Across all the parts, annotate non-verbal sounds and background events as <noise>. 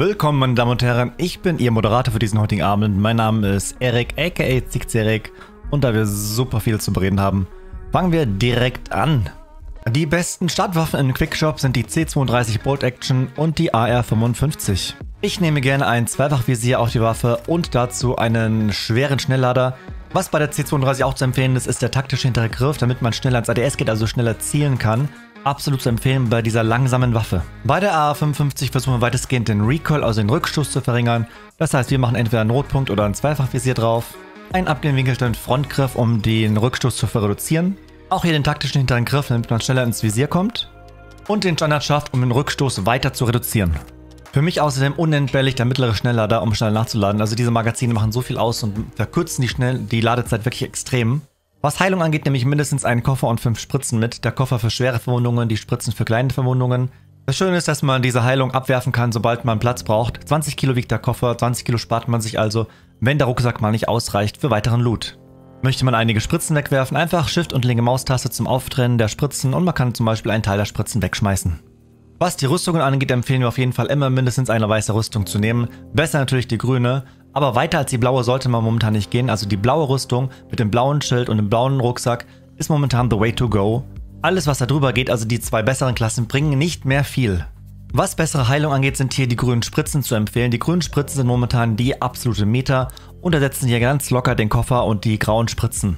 Willkommen, meine Damen und Herren. Ich bin Ihr Moderator für diesen heutigen Abend. Mein Name ist Erik, aka Zigzerik. Und da wir super viel zu bereden haben, fangen wir direkt an. Die besten Startwaffen in Quickshop sind die C32 Bolt Action und die AR55. Ich nehme gerne ein Zweifachvisier auf die Waffe und dazu einen schweren Schnelllader. Was bei der C32 auch zu empfehlen ist, ist der taktische hintere Griff, damit man schneller ans ADS geht, also schneller zielen kann. Absolut zu empfehlen bei dieser langsamen Waffe. Bei der AR-55 versuchen wir weitestgehend den Recoil, also den Rückstoß zu verringern. Das heißt, wir machen entweder einen Rotpunkt oder ein Zweifachvisier drauf, einen abgewinkelten Frontgriff, um den Rückstoß zu reduzieren, auch hier den taktischen hinteren Griff, damit man schneller ins Visier kommt und den Standardschaft, um den Rückstoß weiter zu reduzieren. Für mich außerdem unentbehrlich der mittlere Schnelllader, um schnell nachzuladen. Also diese Magazine machen so viel aus und verkürzen die, schnell, die Ladezeit wirklich extrem. Was Heilung angeht, nehme ich mindestens einen Koffer und fünf Spritzen mit. Der Koffer für schwere Verwundungen, die Spritzen für kleine Verwundungen. Das Schöne ist, dass man diese Heilung abwerfen kann, sobald man Platz braucht. 20 Kilo wiegt der Koffer, 20 Kilo spart man sich also, wenn der Rucksack mal nicht ausreicht, für weiteren Loot. Möchte man einige Spritzen wegwerfen, einfach Shift und linke Maustaste zum Auftrennen der Spritzen und man kann zum Beispiel einen Teil der Spritzen wegschmeißen. Was die Rüstungen angeht, empfehlen wir auf jeden Fall immer mindestens eine weiße Rüstung zu nehmen. Besser natürlich die grüne. Aber weiter als die blaue sollte man momentan nicht gehen. Also die blaue Rüstung mit dem blauen Schild und dem blauen Rucksack ist momentan the way to go. Alles was da drüber geht, also die zwei besseren Klassen, bringen nicht mehr viel. Was bessere Heilung angeht, sind hier die grünen Spritzen zu empfehlen. Die grünen Spritzen sind momentan die absolute Meta und ersetzen hier ganz locker den Koffer und die grauen Spritzen.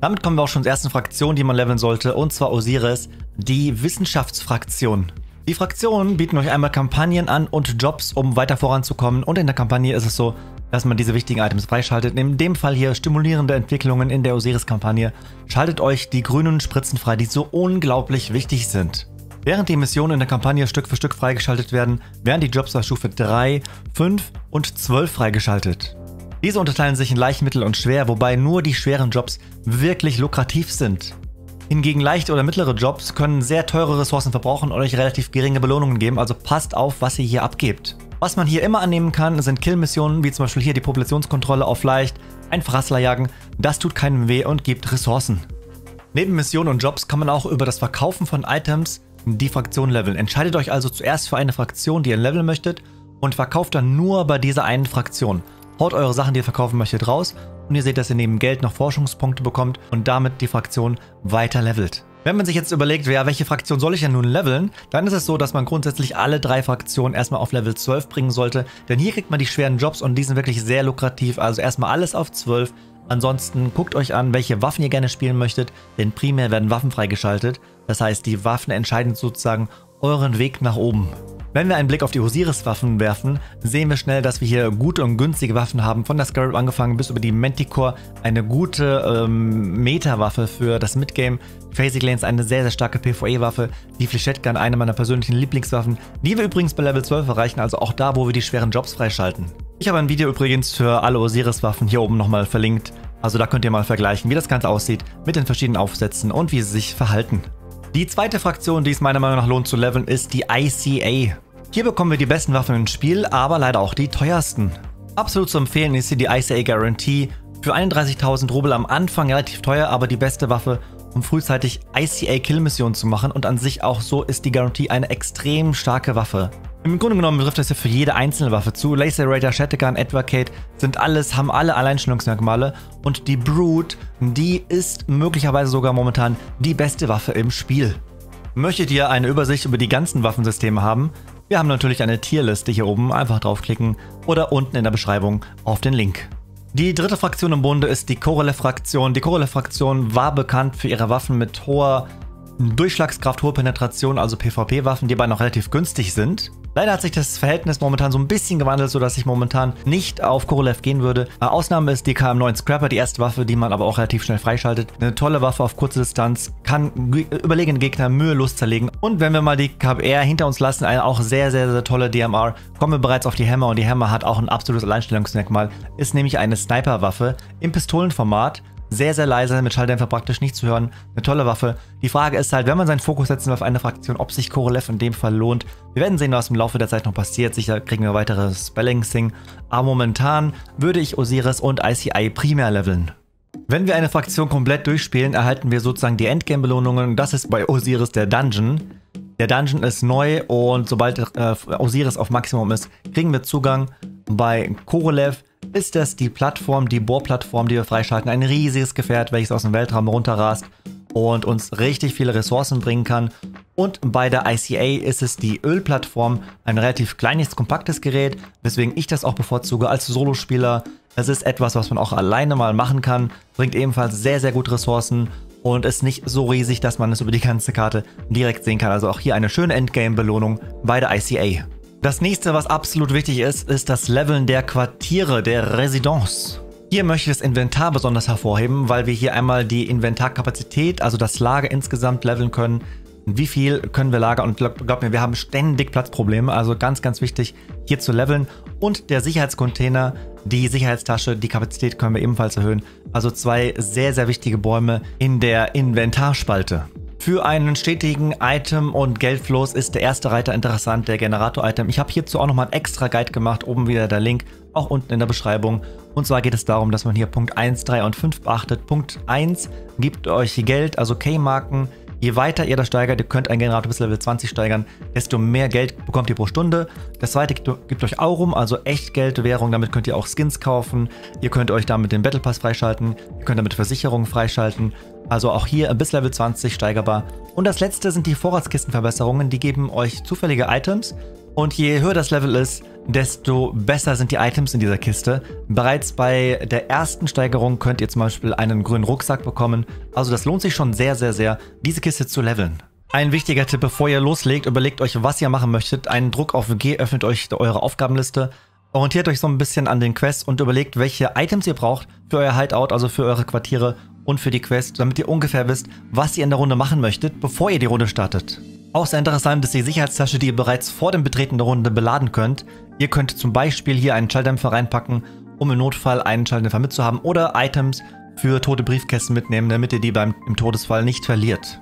Damit kommen wir auch schon zur ersten Fraktion, die man leveln sollte, und zwar Osiris, die Wissenschaftsfraktion. Die Fraktionen bieten euch einmal Kampagnen an und Jobs, um weiter voranzukommen und in der Kampagne ist es so, dass man diese wichtigen Items freischaltet. In dem Fall hier stimulierende Entwicklungen in der Osiris-Kampagne. Schaltet euch die grünen Spritzen frei, die so unglaublich wichtig sind. Während die Missionen in der Kampagne Stück für Stück freigeschaltet werden, werden die Jobs auf Stufe 3, 5 und 12 freigeschaltet. Diese unterteilen sich in leicht, mittel und schwer, wobei nur die schweren Jobs wirklich lukrativ sind. Hingegen leichte oder mittlere Jobs können sehr teure Ressourcen verbrauchen und euch relativ geringe Belohnungen geben, also passt auf, was ihr hier abgebt. Was man hier immer annehmen kann, sind Kill-Missionen, wie zum Beispiel hier die Populationskontrolle auf leicht, einfach Hassler jagen, das tut keinem weh und gibt Ressourcen. Neben Missionen und Jobs kann man auch über das Verkaufen von Items die Fraktion leveln. Entscheidet euch also zuerst für eine Fraktion, die ihr leveln möchtet und verkauft dann nur bei dieser einen Fraktion. Haut eure Sachen, die ihr verkaufen möchtet, raus und ihr seht, dass ihr neben Geld noch Forschungspunkte bekommt und damit die Fraktion weiter levelt. Wenn man sich jetzt überlegt, ja, welche Fraktion soll ich denn nun leveln, dann ist es so, dass man grundsätzlich alle drei Fraktionen erstmal auf Level 12 bringen sollte, denn hier kriegt man die schweren Jobs und die sind wirklich sehr lukrativ, also erstmal alles auf 12. Ansonsten guckt euch an, welche Waffen ihr gerne spielen möchtet, denn primär werden Waffen freigeschaltet. Das heißt, die Waffen entscheiden sozusagen euren Weg nach oben. Wenn wir einen Blick auf die Osiris-Waffen werfen, sehen wir schnell, dass wir hier gute und günstige Waffen haben. Von der Scarab angefangen bis über die Manticore, eine gute ähm, Meta-Waffe für das Midgame. Crazy Lanes eine sehr, sehr starke PvE-Waffe. Die Flechette Gun, eine meiner persönlichen Lieblingswaffen, die wir übrigens bei Level 12 erreichen, also auch da, wo wir die schweren Jobs freischalten. Ich habe ein Video übrigens für alle Osiris-Waffen hier oben nochmal verlinkt. Also da könnt ihr mal vergleichen, wie das Ganze aussieht mit den verschiedenen Aufsätzen und wie sie sich verhalten. Die zweite Fraktion, die es meiner Meinung nach lohnt zu leveln, ist die ICA. Hier bekommen wir die besten Waffen im Spiel, aber leider auch die teuersten. Absolut zu empfehlen ist hier die ICA Guarantee. Für 31.000 Rubel am Anfang relativ teuer, aber die beste Waffe, um frühzeitig ICA Kill Missionen zu machen und an sich auch so ist die Guarantee eine extrem starke Waffe. Im Grunde genommen betrifft das ja für jede einzelne Waffe zu. Laser Raider, Shotgun, Advocate sind alles, haben alle Alleinstellungsmerkmale und die Brute, die ist möglicherweise sogar momentan die beste Waffe im Spiel. Möchtet ihr eine Übersicht über die ganzen Waffensysteme haben? Wir haben natürlich eine Tierliste hier oben, einfach draufklicken oder unten in der Beschreibung auf den Link. Die dritte Fraktion im Bunde ist die Korolev-Fraktion. Die Korolev-Fraktion war bekannt für ihre Waffen mit hoher Durchschlagskraft, hohe Penetration, also PvP-Waffen, die aber noch relativ günstig sind. Leider hat sich das Verhältnis momentan so ein bisschen gewandelt, sodass ich momentan nicht auf Korolev gehen würde. Ausnahme ist die KM9 Scrapper, die erste Waffe, die man aber auch relativ schnell freischaltet. Eine tolle Waffe auf kurze Distanz, kann überlegene Gegner mühelos zerlegen. Und wenn wir mal die KBR hinter uns lassen, eine auch sehr, sehr, sehr tolle DMR, kommen wir bereits auf die Hammer und die Hammer hat auch ein absolutes Alleinstellungsmerkmal, ist nämlich eine Sniper-Waffe im Pistolenformat sehr, sehr leise, mit Schalldämpfer praktisch nicht zu hören. Eine tolle Waffe. Die Frage ist halt, wenn man seinen Fokus setzen will auf eine Fraktion, ob sich Korolev in dem Fall lohnt. Wir werden sehen, was im Laufe der Zeit noch passiert. Sicher kriegen wir weitere Spellings-Sing. Aber momentan würde ich Osiris und ICI primär leveln. Wenn wir eine Fraktion komplett durchspielen, erhalten wir sozusagen die Endgame-Belohnungen. Das ist bei Osiris der Dungeon. Der Dungeon ist neu und sobald äh, Osiris auf Maximum ist, kriegen wir Zugang. Bei Korolev ist das die Plattform, die Bohrplattform, die wir freischalten. Ein riesiges Gefährt, welches aus dem Weltraum runterrast und uns richtig viele Ressourcen bringen kann. Und bei der ICA ist es die Ölplattform, ein relativ kleines, kompaktes Gerät, weswegen ich das auch bevorzuge als Solospieler. Es ist etwas, was man auch alleine mal machen kann, bringt ebenfalls sehr, sehr gut Ressourcen und ist nicht so riesig, dass man es über die ganze Karte direkt sehen kann. Also auch hier eine schöne Endgame-Belohnung bei der ICA. Das nächste, was absolut wichtig ist, ist das Leveln der Quartiere, der Residence. Hier möchte ich das Inventar besonders hervorheben, weil wir hier einmal die Inventarkapazität, also das Lager insgesamt leveln können. Wie viel können wir lagern? Und glaub, glaub mir, wir haben ständig Platzprobleme, also ganz, ganz wichtig hier zu leveln. Und der Sicherheitscontainer, die Sicherheitstasche, die Kapazität können wir ebenfalls erhöhen. Also zwei sehr, sehr wichtige Bäume in der Inventarspalte. Für einen stetigen Item- und Geldfluss ist der erste Reiter interessant, der Generator-Item. Ich habe hierzu auch nochmal einen extra Guide gemacht, oben wieder der Link, auch unten in der Beschreibung. Und zwar geht es darum, dass man hier Punkt 1, 3 und 5 beachtet. Punkt 1 gibt euch Geld, also K-Marken. Je weiter ihr das steigert, ihr könnt einen Generator bis Level 20 steigern, desto mehr Geld bekommt ihr pro Stunde. Das zweite gibt euch Aurum, also Echtgeld, Währung, damit könnt ihr auch Skins kaufen. Ihr könnt euch damit den Battle Pass freischalten, ihr könnt damit Versicherungen freischalten. Also auch hier bis Level 20 steigerbar. Und das letzte sind die Vorratskistenverbesserungen. Die geben euch zufällige Items. Und je höher das Level ist, desto besser sind die Items in dieser Kiste. Bereits bei der ersten Steigerung könnt ihr zum Beispiel einen grünen Rucksack bekommen. Also das lohnt sich schon sehr, sehr, sehr, diese Kiste zu leveln. Ein wichtiger Tipp, bevor ihr loslegt, überlegt euch, was ihr machen möchtet. Einen Druck auf G öffnet euch eure Aufgabenliste. Orientiert euch so ein bisschen an den Quests und überlegt, welche Items ihr braucht für euer Hideout, also für eure Quartiere und für die Quest, damit ihr ungefähr wisst, was ihr in der Runde machen möchtet, bevor ihr die Runde startet. Auch sehr interessant ist die Sicherheitstasche, die ihr bereits vor dem Betreten der Runde beladen könnt. Ihr könnt zum Beispiel hier einen Schalldämpfer reinpacken, um im Notfall einen Schalldämpfer mitzuhaben oder Items für tote Briefkästen mitnehmen, damit ihr die beim im Todesfall nicht verliert.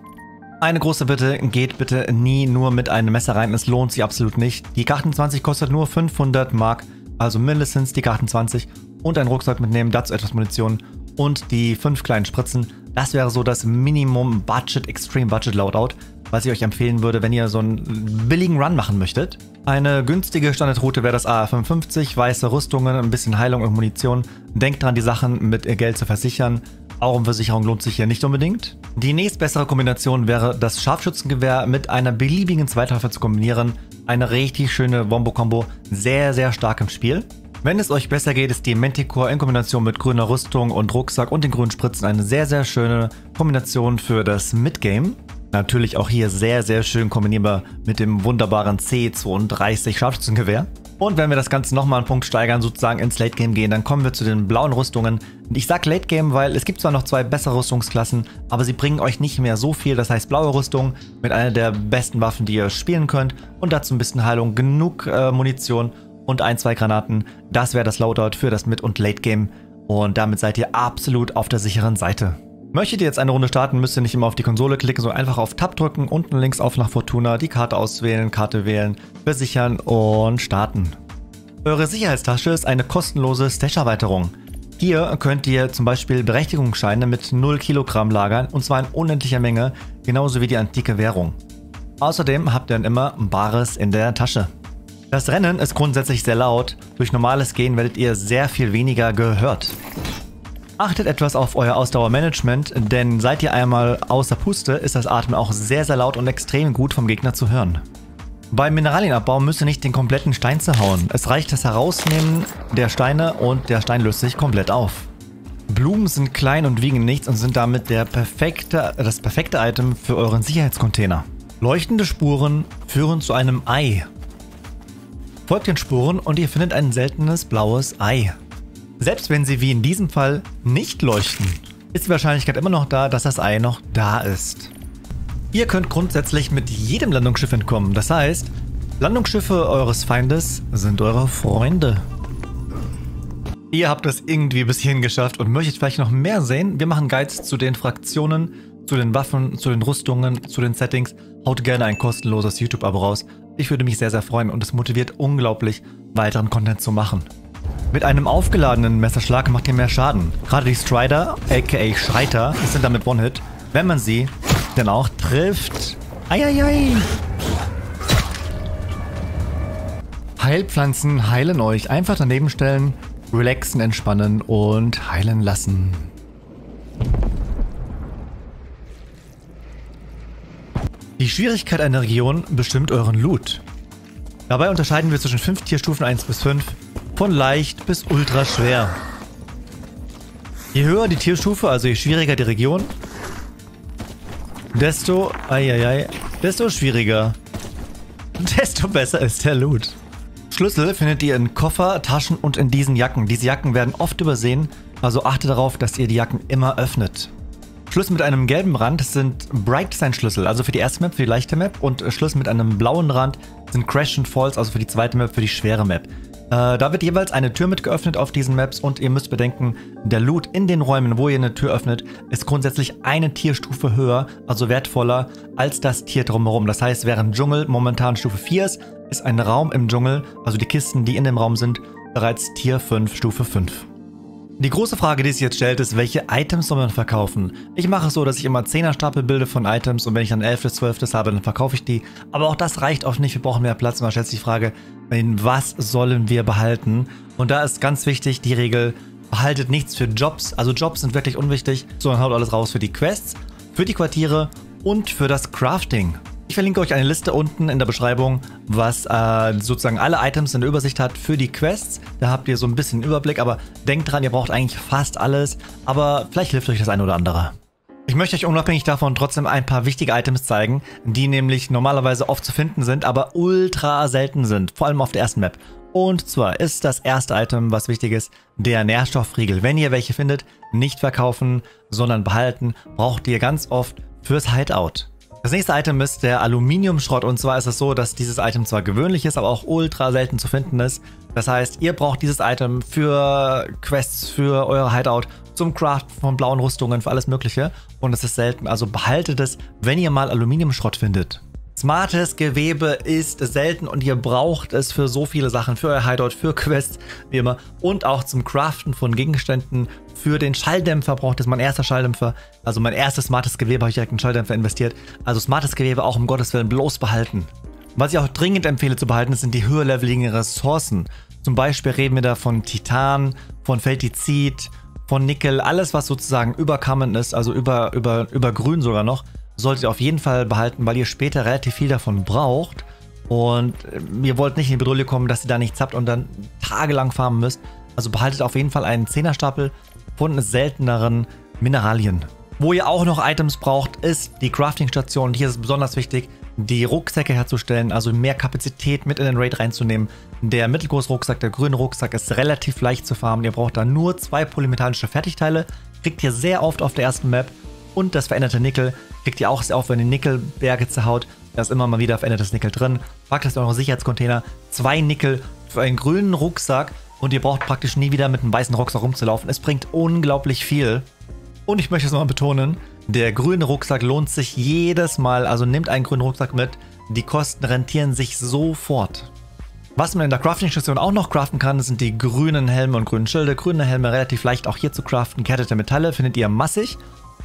Eine große Bitte, geht bitte nie nur mit einem Messer rein, es lohnt sich absolut nicht. Die K28 kostet nur 500 Mark, also mindestens die K28 und einen Rucksack mitnehmen, dazu etwas Munition und die fünf kleinen Spritzen. Das wäre so das Minimum Budget, Extreme Budget Loadout, was ich euch empfehlen würde, wenn ihr so einen billigen Run machen möchtet. Eine günstige Standardroute wäre das AR-55, weiße Rüstungen, ein bisschen Heilung und Munition. Denkt dran, die Sachen mit Geld zu versichern. Augenversicherung lohnt sich hier nicht unbedingt. Die nächstbessere Kombination wäre, das Scharfschützengewehr mit einer beliebigen Zweitwaffe zu kombinieren. Eine richtig schöne Wombo-Kombo, sehr, sehr stark im Spiel. Wenn es euch besser geht, ist die Manticore in Kombination mit grüner Rüstung und Rucksack und den grünen Spritzen eine sehr, sehr schöne Kombination für das Midgame. Natürlich auch hier sehr, sehr schön kombinierbar mit dem wunderbaren C32 Scharfschützengewehr. Und wenn wir das Ganze nochmal einen Punkt steigern, sozusagen ins Late Game gehen, dann kommen wir zu den blauen Rüstungen. Ich sag Late Game, weil es gibt zwar noch zwei bessere Rüstungsklassen, aber sie bringen euch nicht mehr so viel. Das heißt blaue Rüstung mit einer der besten Waffen, die ihr spielen könnt. Und dazu ein bisschen Heilung, genug äh, Munition und ein, zwei Granaten. Das wäre das Loadout für das Mid- und Late-Game. Und damit seid ihr absolut auf der sicheren Seite. Möchtet ihr jetzt eine Runde starten, müsst ihr nicht immer auf die Konsole klicken, sondern einfach auf Tab drücken, unten links auf nach Fortuna, die Karte auswählen, Karte wählen, versichern und starten. Eure Sicherheitstasche ist eine kostenlose Stash-Erweiterung. Hier könnt ihr zum Beispiel Berechtigungsscheine mit 0 Kilogramm lagern und zwar in unendlicher Menge, genauso wie die antike Währung. Außerdem habt ihr dann immer Bares in der Tasche. Das Rennen ist grundsätzlich sehr laut. Durch normales Gehen werdet ihr sehr viel weniger gehört. Achtet etwas auf euer Ausdauermanagement, denn seid ihr einmal außer Puste, ist das Atmen auch sehr, sehr laut und extrem gut vom Gegner zu hören. Beim Mineralienabbau müsst ihr nicht den kompletten Stein zerhauen. Es reicht das Herausnehmen der Steine und der Stein löst sich komplett auf. Blumen sind klein und wiegen nichts und sind damit der perfekte, das perfekte Item für euren Sicherheitscontainer. Leuchtende Spuren führen zu einem Ei Folgt den Spuren und ihr findet ein seltenes blaues Ei. Selbst wenn sie wie in diesem Fall nicht leuchten, ist die Wahrscheinlichkeit immer noch da, dass das Ei noch da ist. Ihr könnt grundsätzlich mit jedem Landungsschiff entkommen. Das heißt, Landungsschiffe eures Feindes sind eure Freunde. Ihr habt es irgendwie bis hierhin geschafft und möchtet vielleicht noch mehr sehen. Wir machen Guides zu den Fraktionen, zu den Waffen, zu den Rüstungen, zu den Settings. Haut gerne ein kostenloses YouTube-Abo raus. Ich würde mich sehr, sehr freuen und es motiviert unglaublich, weiteren Content zu machen. Mit einem aufgeladenen Messerschlag macht ihr mehr Schaden. Gerade die Strider, aka Schreiter, sind damit One-Hit, wenn man sie denn auch trifft. Eieiei. Heilpflanzen heilen euch. Einfach daneben stellen, relaxen, entspannen und heilen lassen. Die Schwierigkeit einer Region bestimmt euren Loot. Dabei unterscheiden wir zwischen 5 Tierstufen 1 bis 5, von leicht bis ultra schwer. Je höher die Tierstufe, also je schwieriger die Region, desto, eieiei, desto schwieriger, <laughs> desto besser ist der Loot. Schlüssel findet ihr in Koffer, Taschen und in diesen Jacken. Diese Jacken werden oft übersehen, also achtet darauf, dass ihr die Jacken immer öffnet. Schlüssel mit einem gelben Rand sind Bright Design Schlüssel, also für die erste Map, für die leichte Map. Und Schlüssel mit einem blauen Rand sind Crash and Falls, also für die zweite Map, für die schwere Map. Äh, da wird jeweils eine Tür mit geöffnet auf diesen Maps und ihr müsst bedenken, der Loot in den Räumen, wo ihr eine Tür öffnet, ist grundsätzlich eine Tierstufe höher, also wertvoller, als das Tier drumherum. Das heißt, während Dschungel momentan Stufe 4 ist, ist ein Raum im Dschungel, also die Kisten, die in dem Raum sind, bereits Tier 5, Stufe 5. Die große Frage, die sich jetzt stellt, ist, welche Items soll man verkaufen? Ich mache es so, dass ich immer 10er Stapel bilde von Items und wenn ich dann 11. 12. habe, dann verkaufe ich die. Aber auch das reicht oft nicht, wir brauchen mehr Platz. Und man stellt sich die Frage, was sollen wir behalten? Und da ist ganz wichtig die Regel, behaltet nichts für Jobs. Also Jobs sind wirklich unwichtig, sondern haut alles raus für die Quests, für die Quartiere und für das Crafting. Ich verlinke euch eine Liste unten in der Beschreibung, was äh, sozusagen alle Items in der Übersicht hat für die Quests. Da habt ihr so ein bisschen Überblick, aber denkt dran, ihr braucht eigentlich fast alles, aber vielleicht hilft euch das eine oder andere. Ich möchte euch unabhängig davon trotzdem ein paar wichtige Items zeigen, die nämlich normalerweise oft zu finden sind, aber ultra selten sind, vor allem auf der ersten Map. Und zwar ist das erste Item, was wichtig ist, der Nährstoffriegel. Wenn ihr welche findet, nicht verkaufen, sondern behalten, braucht ihr ganz oft fürs Hideout. Das nächste Item ist der Aluminiumschrott und zwar ist es so, dass dieses Item zwar gewöhnlich ist, aber auch ultra selten zu finden ist. Das heißt, ihr braucht dieses Item für Quests, für euer Hideout, zum Craften von blauen Rüstungen, für alles mögliche und es ist selten. Also behaltet es, wenn ihr mal Aluminiumschrott findet. Smartes Gewebe ist selten und ihr braucht es für so viele Sachen, für euer Hideout, für Quests, wie immer und auch zum Craften von Gegenständen. Für den Schalldämpfer braucht es mein erster Schalldämpfer, also mein erstes smartes Gewebe habe ich direkt in Schalldämpfer investiert. Also smartes Gewebe auch um Gottes Willen bloß behalten. Was ich auch dringend empfehle zu behalten, sind die höherleveligen Ressourcen. Zum Beispiel reden wir da von Titan, von Feltizid, von Nickel, alles was sozusagen überkammen ist, also über, über, über grün sogar noch solltet ihr auf jeden Fall behalten, weil ihr später relativ viel davon braucht. Und äh, ihr wollt nicht in die Bedrohung kommen, dass ihr da nichts habt und dann tagelang farmen müsst. Also behaltet auf jeden Fall einen Zehnerstapel von selteneren Mineralien. Wo ihr auch noch Items braucht, ist die Crafting-Station. Hier ist es besonders wichtig, die Rucksäcke herzustellen, also mehr Kapazität mit in den Raid reinzunehmen. Der mittelgroße Rucksack, der grüne Rucksack, ist relativ leicht zu farmen. Ihr braucht da nur zwei polymetallische Fertigteile. Kriegt ihr sehr oft auf der ersten Map. Und das veränderte Nickel kriegt ihr auch sehr oft, wenn ihr Nickelberge zerhaut. Da ist immer mal wieder verändertes Nickel drin. Packt das in eure Sicherheitscontainer. Zwei Nickel für einen grünen Rucksack. Und ihr braucht praktisch nie wieder mit einem weißen Rucksack rumzulaufen. Es bringt unglaublich viel. Und ich möchte es nochmal betonen, der grüne Rucksack lohnt sich jedes Mal. Also nehmt einen grünen Rucksack mit. Die Kosten rentieren sich sofort. Was man in der Crafting-Station auch noch craften kann, sind die grünen Helme und grünen Schilde. Grüne Helme relativ leicht auch hier zu craften. Gehärtete Metalle findet ihr massig.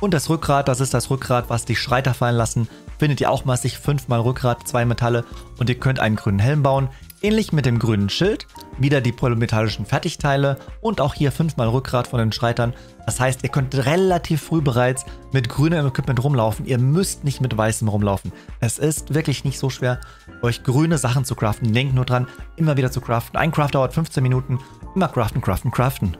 Und das Rückgrat, das ist das Rückgrat, was die Schreiter fallen lassen, findet ihr auch massig. Fünfmal Rückgrat, zwei Metalle und ihr könnt einen grünen Helm bauen. Ähnlich mit dem grünen Schild, wieder die polymetallischen Fertigteile und auch hier fünfmal Rückgrat von den Schreitern. Das heißt, ihr könnt relativ früh bereits mit grünem Equipment rumlaufen. Ihr müsst nicht mit weißem rumlaufen. Es ist wirklich nicht so schwer, euch grüne Sachen zu craften. Denkt nur dran, immer wieder zu craften. Ein Craft dauert 15 Minuten. Immer craften, craften, craften.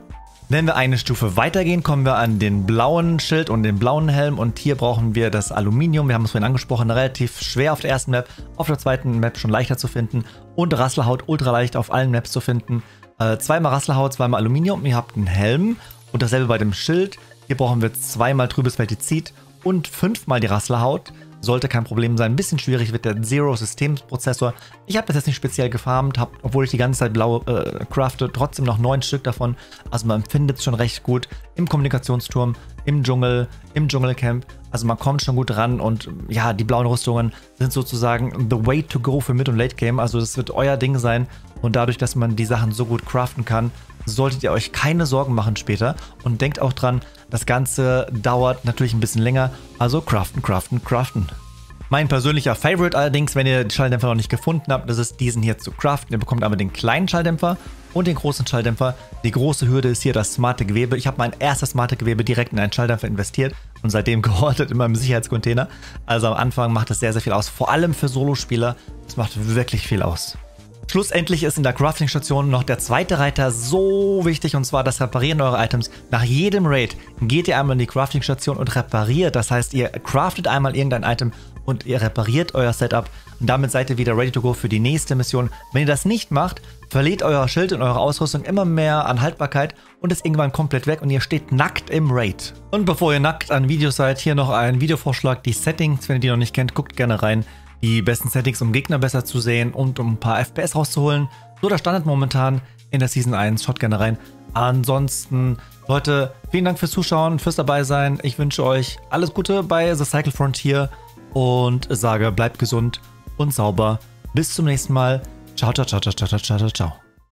Wenn wir eine Stufe weitergehen, kommen wir an den blauen Schild und den blauen Helm und hier brauchen wir das Aluminium. Wir haben es vorhin angesprochen, relativ schwer auf der ersten Map, auf der zweiten Map schon leichter zu finden und Rasselhaut ultra leicht auf allen Maps zu finden. Äh, zweimal Rasselhaut, zweimal Aluminium, ihr habt einen Helm und dasselbe bei dem Schild. Hier brauchen wir zweimal trübes Feltizid und fünfmal die Rasselhaut sollte kein Problem sein. Ein bisschen schwierig wird der Zero-Systems-Prozessor. Ich habe das jetzt nicht speziell gefarmt, hab, obwohl ich die ganze Zeit blau äh, crafte, trotzdem noch neun Stück davon. Also man findet es schon recht gut im Kommunikationsturm, im Dschungel, im Dschungelcamp. Also man kommt schon gut ran und ja, die blauen Rüstungen sind sozusagen the way to go für Mid- und Late-Game. Also das wird euer Ding sein und dadurch, dass man die Sachen so gut craften kann, solltet ihr euch keine Sorgen machen später und denkt auch dran, das Ganze dauert natürlich ein bisschen länger, also craften, craften, craften. Mein persönlicher Favorite allerdings, wenn ihr den Schalldämpfer noch nicht gefunden habt, das ist diesen hier zu craften. Ihr bekommt aber den kleinen Schalldämpfer und den großen Schalldämpfer. Die große Hürde ist hier das smarte Gewebe. Ich habe mein erstes smarte Gewebe direkt in einen Schalldämpfer investiert und seitdem <laughs> gehortet in meinem Sicherheitscontainer. Also am Anfang macht es sehr, sehr viel aus. Vor allem für Solospieler. Es macht wirklich viel aus. Schlussendlich ist in der Crafting-Station noch der zweite Reiter so wichtig und zwar das Reparieren eurer Items. Nach jedem Raid geht ihr einmal in die Crafting-Station und repariert. Das heißt, ihr craftet einmal irgendein Item und ihr repariert euer Setup und damit seid ihr wieder ready to go für die nächste Mission. Wenn ihr das nicht macht, verliert euer Schild und eure Ausrüstung immer mehr an Haltbarkeit und ist irgendwann komplett weg und ihr steht nackt im Raid. Und bevor ihr nackt an Videos seid, hier noch ein Videovorschlag. Die Settings, wenn ihr die noch nicht kennt, guckt gerne rein die besten Settings, um Gegner besser zu sehen und um ein paar FPS rauszuholen. So der Standard momentan in der Season 1. Schaut gerne rein. Ansonsten, Leute, vielen Dank fürs Zuschauen, fürs dabei sein. Ich wünsche euch alles Gute bei The Cycle Frontier und sage, bleibt gesund und sauber. Bis zum nächsten Mal. Ciao, ciao, ciao, ciao, ciao, ciao, ciao, ciao.